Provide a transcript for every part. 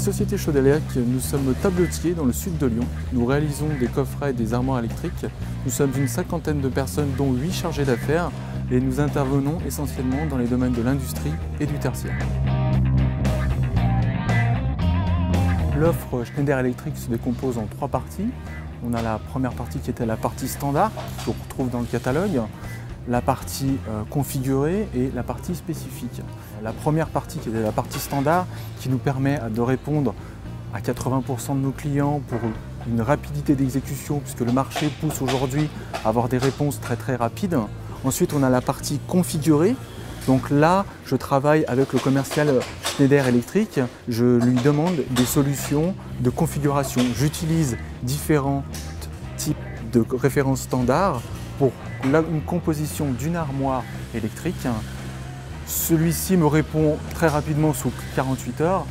société Chaudelec, nous sommes tableautiers dans le sud de Lyon. Nous réalisons des coffrets et des armoires électriques. Nous sommes une cinquantaine de personnes, dont 8 chargés d'affaires, et nous intervenons essentiellement dans les domaines de l'industrie et du tertiaire. L'offre Schneider Electric se décompose en trois parties. On a la première partie qui était la partie standard, qu'on retrouve dans le catalogue, la partie euh, configurée et la partie spécifique. La première partie qui était la partie standard, qui nous permet de répondre à 80% de nos clients pour une rapidité d'exécution, puisque le marché pousse aujourd'hui à avoir des réponses très très rapides. Ensuite, on a la partie configurée. Donc là, je travaille avec le commercial Schneider Electric. Je lui demande des solutions de configuration. J'utilise différents types de références standards pour une composition d'une armoire électrique. Celui-ci me répond très rapidement sous 48 heures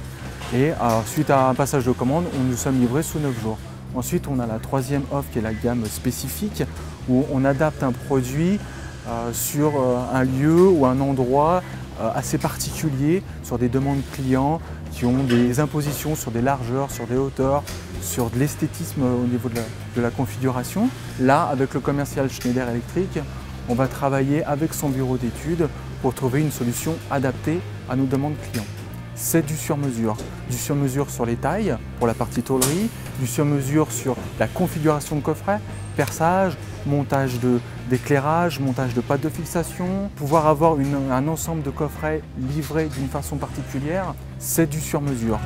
et suite à un passage de commande, nous sommes livrés sous 9 jours. Ensuite, on a la troisième offre qui est la gamme spécifique où on adapte un produit euh, sur euh, un lieu ou un endroit euh, assez particulier, sur des demandes clients qui ont des impositions sur des largeurs, sur des hauteurs, sur de l'esthétisme au niveau de la, configuration. Là, avec le commercial Schneider Electric, on va travailler avec son bureau d'études pour trouver une solution adaptée à nos demandes clients. C'est du sur-mesure. Du sur-mesure sur les tailles pour la partie tôlerie, du sur-mesure sur la configuration de coffret, perçage, montage d'éclairage, montage de pâte de fixation, pouvoir avoir un ensemble de coffrets livrés d'une façon particulière, c'est du sur-mesure.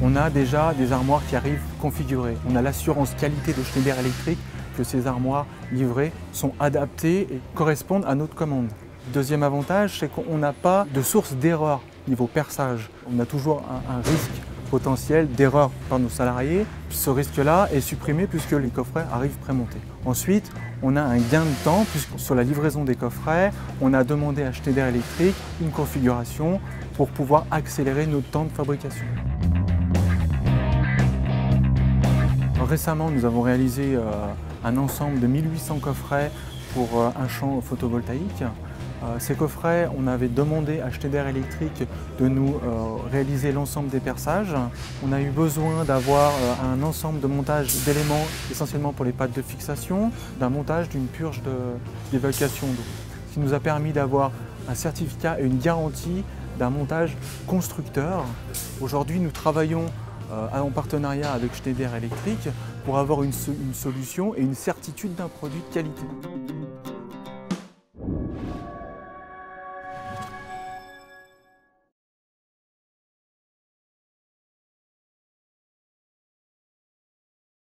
On a déjà des armoires qui arrivent configurées. On a l'assurance qualité de Schneider Electric que ces armoires livrées sont adaptées et correspondent à notre commande. Deuxième avantage, c'est qu'on n'a pas de source d'erreur niveau perçage. On a toujours un risque potentiel d'erreur par nos salariés. Ce risque-là est supprimé puisque les coffrets arrivent prémontés. Ensuite, on a un gain de temps puisque sur la livraison des coffrets, on a demandé à Schneider Electric une configuration pour pouvoir accélérer notre temps de fabrication. Récemment, nous avons réalisé euh, un ensemble de 1800 coffrets pour euh, un champ photovoltaïque. Euh, ces coffrets, on avait demandé à Schneider Electric de nous euh, réaliser l'ensemble des perçages. On a eu besoin d'avoir euh, un ensemble de montage d'éléments essentiellement pour les pattes de fixation, d'un montage d'une purge d'évacuation d'eau. Ce qui nous a permis d'avoir un certificat et une garantie d'un montage constructeur. Aujourd'hui, nous travaillons en partenariat avec Schneider Electric pour avoir une solution et une certitude d'un produit de qualité.